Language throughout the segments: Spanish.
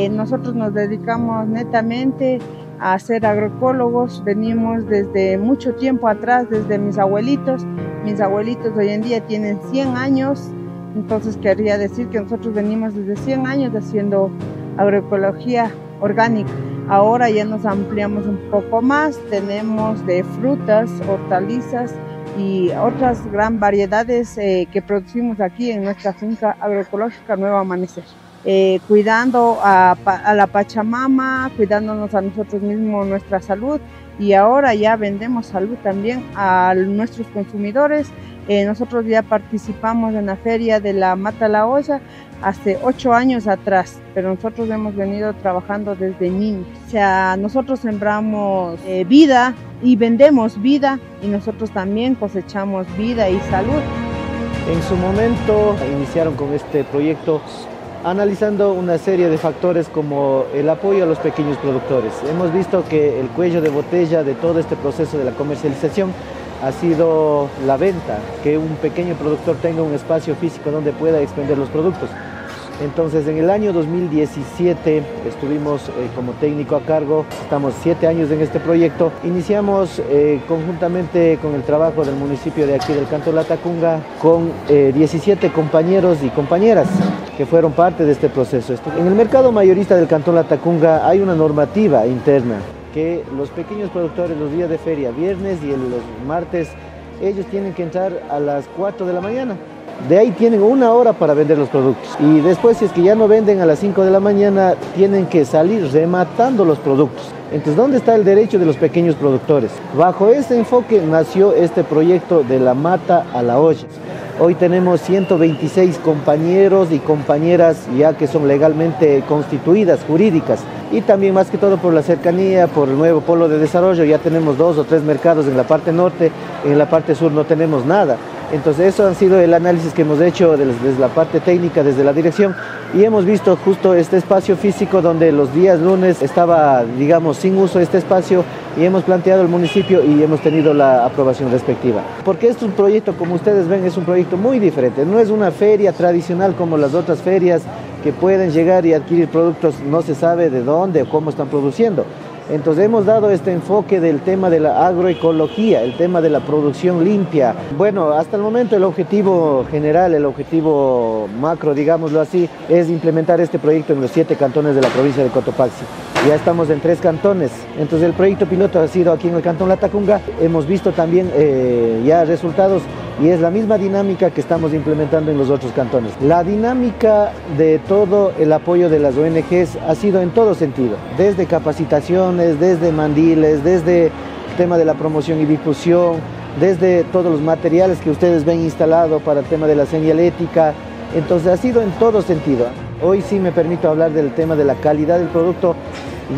Eh, nosotros nos dedicamos netamente a ser agroecólogos, venimos desde mucho tiempo atrás, desde mis abuelitos. Mis abuelitos hoy en día tienen 100 años, entonces querría decir que nosotros venimos desde 100 años haciendo agroecología orgánica. Ahora ya nos ampliamos un poco más, tenemos de frutas, hortalizas y otras gran variedades eh, que producimos aquí en nuestra finca agroecológica Nuevo Amanecer. Eh, cuidando a, la Pachamama, cuidándonos a nosotros mismos nuestra salud y ahora ya vendemos salud también a nuestros consumidores. Eh, nosotros ya participamos en la feria de la Mata La Olla hace ocho años atrás, pero nosotros hemos venido trabajando desde niños. O sea, nosotros sembramos eh, vida y vendemos vida y nosotros también cosechamos vida y salud. En su momento iniciaron con este proyecto analizando una serie de factores como el apoyo a los pequeños productores. Hemos visto que el cuello de botella de todo este proceso de la comercialización ha sido la venta, que un pequeño productor tenga un espacio físico donde pueda expender los productos. Entonces, en el año 2017 estuvimos eh, como técnico a cargo, estamos siete años en este proyecto. Iniciamos eh, conjuntamente con el trabajo del municipio de aquí del Canto Latacunga con 17 eh, compañeros y compañeras que fueron parte de este proceso. En el mercado mayorista del Cantón Latacunga hay una normativa interna que los pequeños productores los días de feria, viernes y los martes, ellos tienen que entrar a las 4 de la mañana de ahí tienen una hora para vender los productos. Y después, si es que ya no venden a las 5 de la mañana, tienen que salir rematando los productos. Entonces, ¿dónde está el derecho de los pequeños productores? Bajo ese enfoque nació este proyecto de la mata a la olla. Hoy tenemos 126 compañeros y compañeras ya que son legalmente constituidas, jurídicas. Y también más que todo por la cercanía, por el nuevo polo de desarrollo, ya tenemos dos o tres mercados en la parte norte, en la parte sur no tenemos nada. Entonces eso ha sido el análisis que hemos hecho desde, la parte técnica, desde la dirección y hemos visto justo este espacio físico donde los días lunes estaba, digamos, sin uso este espacio y hemos planteado el municipio y hemos tenido la aprobación respectiva. Porque es un proyecto, como ustedes ven, es un proyecto muy diferente. No es una feria tradicional como las otras ferias que pueden llegar y adquirir productos, no se sabe de dónde o cómo están produciendo. Entonces hemos dado este enfoque del tema de la agroecología, el tema de la producción limpia. Bueno, hasta el momento el objetivo general, el objetivo macro, digámoslo así, es implementar este proyecto en los siete cantones de la provincia de Cotopaxi. Ya estamos en tres cantones, entonces el proyecto piloto ha sido aquí en el cantón Latacunga. Hemos visto también eh, ya resultados y es la misma dinámica que estamos implementando en los otros cantones. La dinámica de todo el apoyo de las ONGs ha sido en todo sentido, desde capacitaciones, desde mandiles, desde el tema de la promoción y difusión, desde todos los materiales que ustedes ven instalados para el tema de la señalética, entonces ha sido en todo sentido. Hoy sí me permito hablar del tema de la calidad del producto,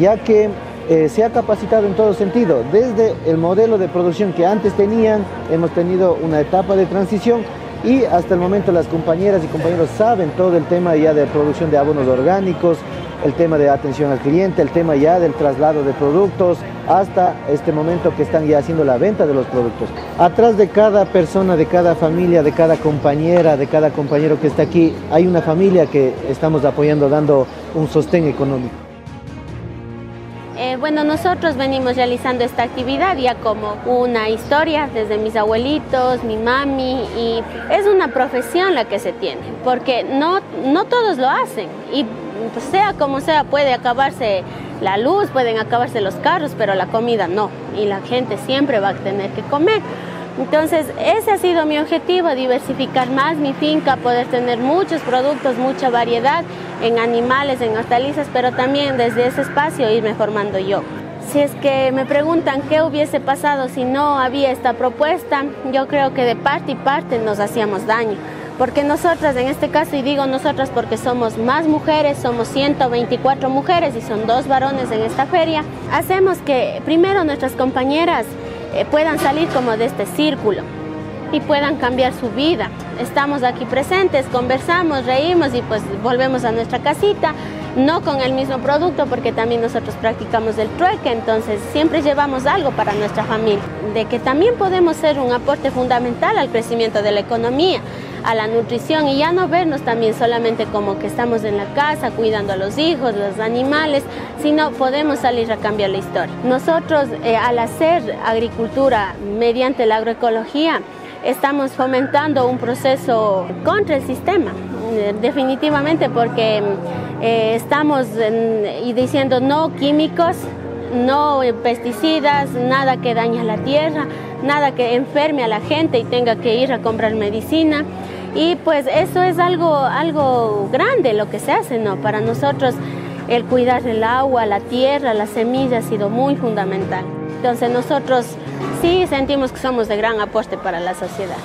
ya que eh, se ha capacitado en todo sentido, desde el modelo de producción que antes tenían, hemos tenido una etapa de transición y hasta el momento las compañeras y compañeros saben todo el tema ya de producción de abonos orgánicos, el tema de atención al cliente, el tema ya del traslado de productos, hasta este momento que están ya haciendo la venta de los productos. Atrás de cada persona, de cada familia, de cada compañera, de cada compañero que está aquí, hay una familia que estamos apoyando, dando un sostén económico. Eh, bueno, nosotros venimos realizando esta actividad ya como una historia desde mis abuelitos, mi mami y es una profesión la que se tiene, porque no, no todos lo hacen y pues, sea como sea puede acabarse la luz, pueden acabarse los carros, pero la comida no y la gente siempre va a tener que comer. Entonces, ese ha sido mi objetivo, diversificar más mi finca, poder tener muchos productos, mucha variedad en animales, en hortalizas, pero también desde ese espacio irme formando yo. Si es que me preguntan qué hubiese pasado si no había esta propuesta, yo creo que de parte y parte nos hacíamos daño. Porque nosotras, en este caso, y digo nosotras porque somos más mujeres, somos 124 mujeres y son dos varones en esta feria, hacemos que primero nuestras compañeras eh, puedan salir como de este círculo y puedan cambiar su vida. Estamos aquí presentes, conversamos, reímos y pues volvemos a nuestra casita, no con el mismo producto porque también nosotros practicamos el trueque, entonces siempre llevamos algo para nuestra familia, de que también podemos ser un aporte fundamental al crecimiento de la economía. a la nutrición y ya no vernos también solamente como que estamos en la casa cuidando a los hijos, los animales, sino podemos salir a cambiar la historia. Nosotros eh, al hacer agricultura mediante la agroecología, estamos fomentando un proceso contra el sistema, eh, definitivamente porque eh, estamos y diciendo no químicos, no pesticidas, nada que dañe a la tierra, nada que enferme a la gente y tenga que ir a comprar medicina. Y pues eso es algo, algo grande lo que se hace, ¿no? Para nosotros el cuidar el agua, la tierra, la semilla ha sido muy fundamental. Entonces nosotros sí sentimos que somos de gran aporte para la sociedad.